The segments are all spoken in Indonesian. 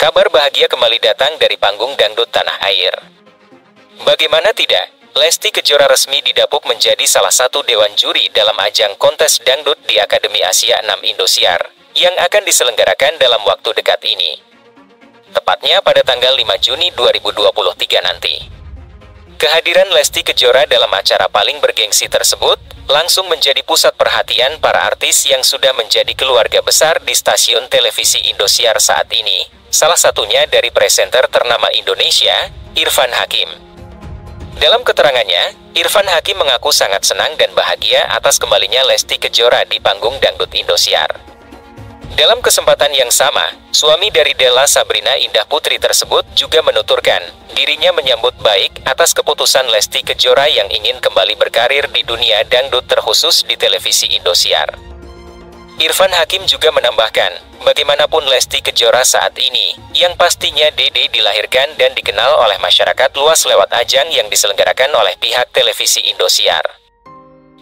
Kabar bahagia kembali datang dari panggung dangdut tanah air. Bagaimana tidak, Lesti Kejora resmi didapuk menjadi salah satu dewan juri dalam ajang kontes dangdut di Akademi Asia 6 Indosiar, yang akan diselenggarakan dalam waktu dekat ini. Tepatnya pada tanggal 5 Juni 2023 nanti. Kehadiran Lesti Kejora dalam acara paling bergengsi tersebut langsung menjadi pusat perhatian para artis yang sudah menjadi keluarga besar di stasiun televisi Indosiar saat ini Salah satunya dari presenter ternama Indonesia, Irfan Hakim. Dalam keterangannya, Irfan Hakim mengaku sangat senang dan bahagia atas kembalinya Lesti Kejora di panggung Dangdut Indosiar. Dalam kesempatan yang sama, suami dari Della Sabrina Indah Putri tersebut juga menuturkan, dirinya menyambut baik atas keputusan Lesti Kejora yang ingin kembali berkarir di dunia dangdut terkhusus di televisi Indosiar. Irfan Hakim juga menambahkan, Bagaimanapun Lesti Kejora saat ini, yang pastinya Dede dilahirkan dan dikenal oleh masyarakat luas lewat ajang yang diselenggarakan oleh pihak televisi Indosiar.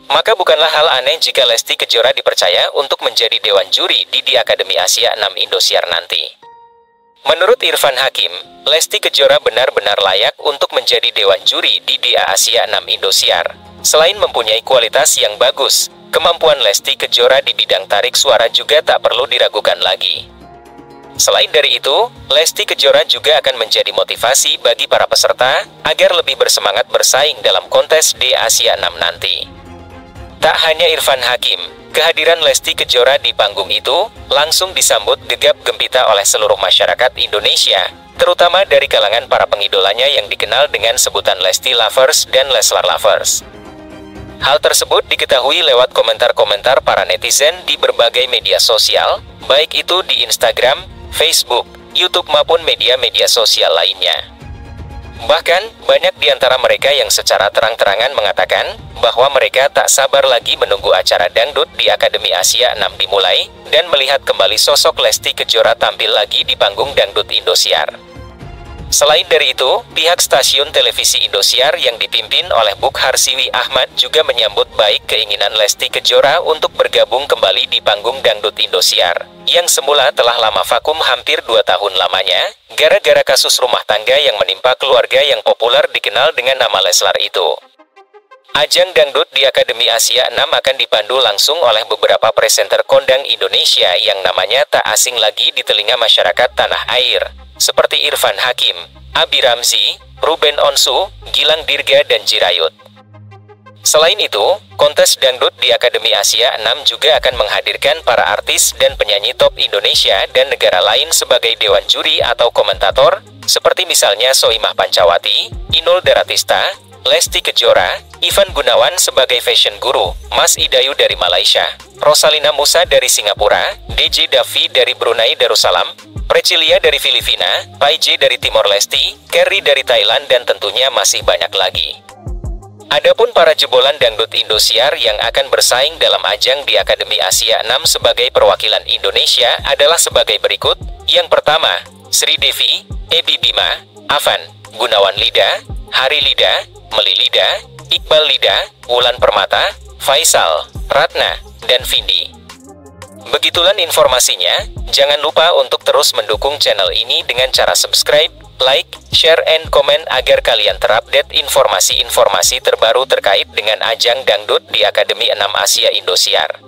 Maka bukanlah hal aneh jika Lesti Kejora dipercaya untuk menjadi Dewan Juri di di Akademi Asia 6 Indosiar nanti. Menurut Irfan Hakim, Lesti Kejora benar-benar layak untuk menjadi Dewan Juri di DIA Asia 6 Indosiar. Selain mempunyai kualitas yang bagus, Kemampuan Lesti Kejora di bidang tarik suara juga tak perlu diragukan lagi. Selain dari itu, Lesti Kejora juga akan menjadi motivasi bagi para peserta agar lebih bersemangat bersaing dalam kontes di Asia 6 nanti. Tak hanya Irfan Hakim, kehadiran Lesti Kejora di panggung itu langsung disambut gegap gempita oleh seluruh masyarakat Indonesia, terutama dari kalangan para pengidolanya yang dikenal dengan sebutan Lesti Lovers dan Leslar Lovers. Hal tersebut diketahui lewat komentar-komentar para netizen di berbagai media sosial, baik itu di Instagram, Facebook, YouTube maupun media-media sosial lainnya. Bahkan, banyak di antara mereka yang secara terang-terangan mengatakan bahwa mereka tak sabar lagi menunggu acara dangdut di Akademi Asia 6 dimulai dan melihat kembali sosok Lesti Kejora tampil lagi di panggung dangdut Indosiar. Selain dari itu, pihak stasiun televisi Indosiar yang dipimpin oleh Buk Harsiwi Ahmad juga menyambut baik keinginan Lesti Kejora untuk bergabung kembali di panggung dangdut Indosiar, yang semula telah lama vakum hampir dua tahun lamanya, gara-gara kasus rumah tangga yang menimpa keluarga yang populer dikenal dengan nama Leslar itu. Ajang dangdut di Akademi Asia 6 akan dipandu langsung oleh beberapa presenter kondang Indonesia yang namanya tak asing lagi di telinga masyarakat tanah air, seperti Irfan Hakim, Abi Ramzi, Ruben Onsu, Gilang Dirga, dan Jirayut. Selain itu, kontes dangdut di Akademi Asia 6 juga akan menghadirkan para artis dan penyanyi top Indonesia dan negara lain sebagai dewan juri atau komentator, seperti misalnya Soimah Pancawati, Inul Daratista, Lesti Kejora, Ivan Gunawan sebagai fashion guru, Mas Idayu dari Malaysia, Rosalina Musa dari Singapura, DJ Davi dari Brunei Darussalam, Precilia dari Filipina, Pai J dari Timor Leste, Kerry dari Thailand, dan tentunya masih banyak lagi. Adapun para jebolan dangdut Indosiar yang akan bersaing dalam ajang di Akademi Asia 6 sebagai perwakilan Indonesia adalah sebagai berikut. Yang pertama, Sri Devi, Ebi Bima, Avan, Gunawan Lida, Hari Lida, Meli Lida, Iqbal Lida, Wulan Permata, Faisal, Ratna, dan Vindi. Begitulah informasinya, Jangan lupa untuk terus mendukung channel ini dengan cara subscribe, like, share, and comment agar kalian terupdate informasi-informasi terbaru terkait dengan ajang dangdut di Akademi 6 Asia Indosiar.